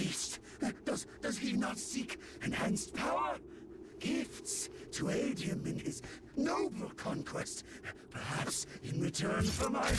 Beast. Does, does he not seek enhanced power? Gifts to aid him in his noble conquest. Perhaps in return for my